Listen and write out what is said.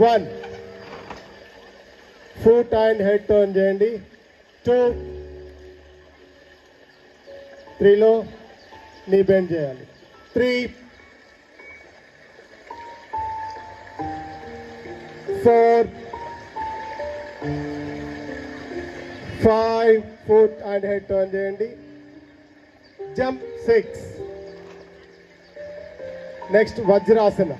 One foot and head turn చేయండి two త్రీలో knee bend చేయాలి. Three four five foot and head turn చేయండి jump six next Vajrasana